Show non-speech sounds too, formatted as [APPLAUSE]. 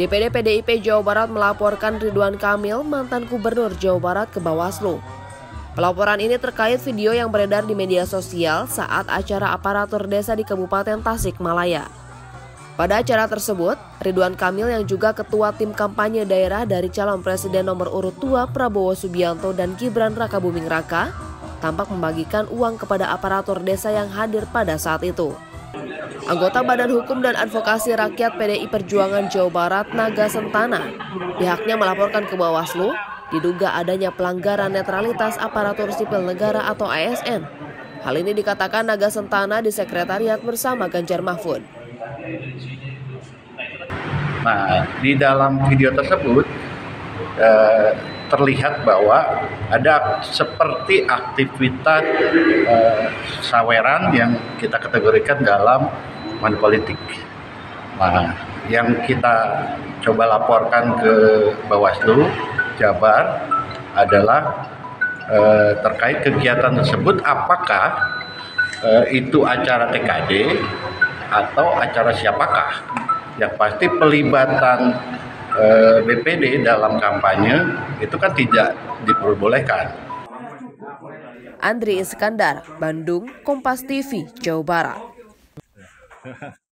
DPD PDIP Jawa Barat melaporkan Ridwan Kamil, mantan gubernur Jawa Barat ke Bawaslu. Pelaporan ini terkait video yang beredar di media sosial saat acara aparatur desa di Kabupaten Tasikmalaya. Pada acara tersebut, Ridwan Kamil yang juga ketua tim kampanye daerah dari calon presiden nomor urut 2 Prabowo Subianto dan Gibran Raka Buming Raka tampak membagikan uang kepada aparatur desa yang hadir pada saat itu. Anggota Badan Hukum dan Advokasi Rakyat PDI Perjuangan Jawa Barat Naga Sentana pihaknya melaporkan ke Bawaslu diduga adanya pelanggaran netralitas aparatur sipil negara atau ASN. Hal ini dikatakan Naga Sentana di sekretariat bersama Ganjar Mahfud. Nah, di dalam video tersebut eh, terlihat bahwa ada seperti aktivitas eh, saweran yang kita kategorikan dalam money politik. Nah, yang kita coba laporkan ke Bawaslu Jabar adalah eh, terkait kegiatan tersebut apakah eh, itu acara TKD atau acara siapakah? Yang pasti pelibatan Eh, BPD dalam kampanye itu kan tidak diperbolehkan. Andri Iskandar, Bandung, Kompas TV, Jawa Barat. 呵 [LAUGHS] 呵